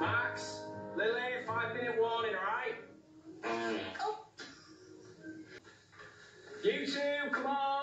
Max, Lily, five minute warning, right? Oh. You two, come on.